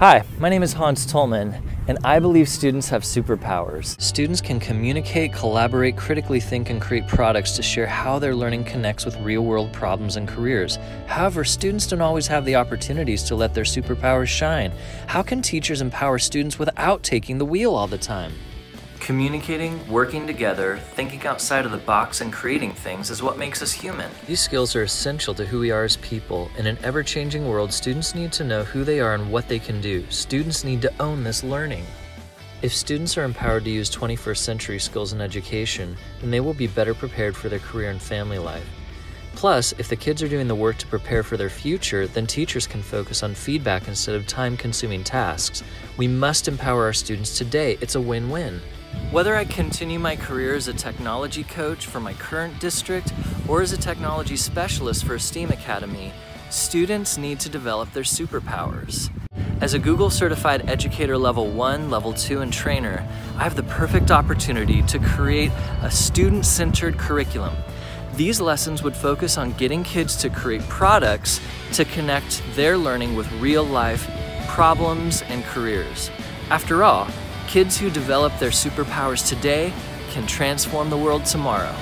Hi, my name is Hans Tullmann, and I believe students have superpowers. Students can communicate, collaborate, critically think, and create products to share how their learning connects with real world problems and careers. However, students don't always have the opportunities to let their superpowers shine. How can teachers empower students without taking the wheel all the time? Communicating, working together, thinking outside of the box, and creating things is what makes us human. These skills are essential to who we are as people. In an ever changing world, students need to know who they are and what they can do. Students need to own this learning. If students are empowered to use 21st century skills in education, then they will be better prepared for their career and family life. Plus, if the kids are doing the work to prepare for their future, then teachers can focus on feedback instead of time consuming tasks. We must empower our students today. It's a win win. Whether I continue my career as a technology coach for my current district or as a technology specialist for a STEAM academy, students need to develop their superpowers. As a Google certified educator level 1, level 2, and trainer, I have the perfect opportunity to create a student centered curriculum. These lessons would focus on getting kids to create products to connect their learning with real life problems and careers. After all, Kids who develop their superpowers today can transform the world tomorrow.